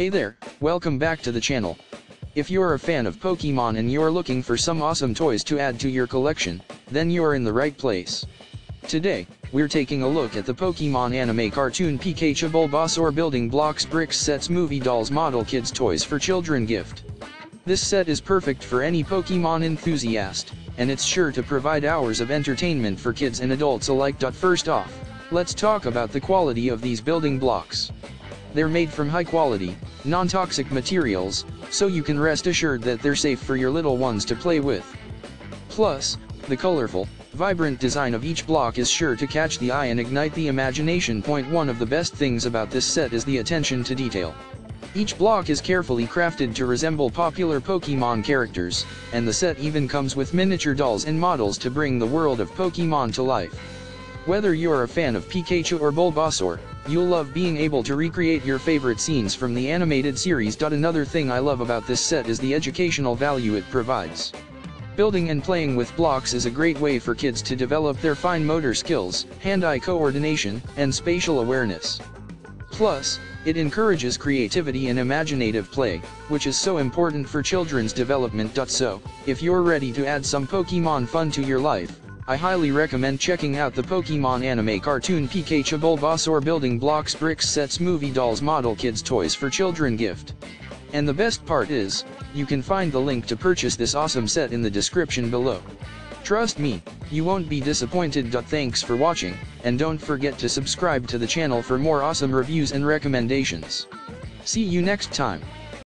Hey there, welcome back to the channel. If you're a fan of Pokemon and you're looking for some awesome toys to add to your collection, then you're in the right place. Today, we're taking a look at the Pokemon anime cartoon Pikachu Bulbasaur Building Blocks Bricks Sets Movie Dolls Model Kids Toys for Children gift. This set is perfect for any Pokemon enthusiast, and it's sure to provide hours of entertainment for kids and adults alike. First off, let's talk about the quality of these building blocks. They're made from high quality, non-toxic materials, so you can rest assured that they're safe for your little ones to play with. Plus, the colorful, vibrant design of each block is sure to catch the eye and ignite the imagination. Point one of the best things about this set is the attention to detail. Each block is carefully crafted to resemble popular Pokemon characters, and the set even comes with miniature dolls and models to bring the world of Pokemon to life. Whether you're a fan of Pikachu or Bulbasaur, you'll love being able to recreate your favorite scenes from the animated series. Another thing I love about this set is the educational value it provides. Building and playing with blocks is a great way for kids to develop their fine motor skills, hand-eye coordination, and spatial awareness. Plus, it encourages creativity and imaginative play, which is so important for children's development. So, if you're ready to add some Pokemon fun to your life, I highly recommend checking out the Pokemon anime cartoon Pikachu Bulbasaur Building Blocks Bricks Sets Movie Dolls Model Kids Toys for Children gift. And the best part is, you can find the link to purchase this awesome set in the description below. Trust me, you won't be disappointed. Thanks for watching, and don't forget to subscribe to the channel for more awesome reviews and recommendations. See you next time.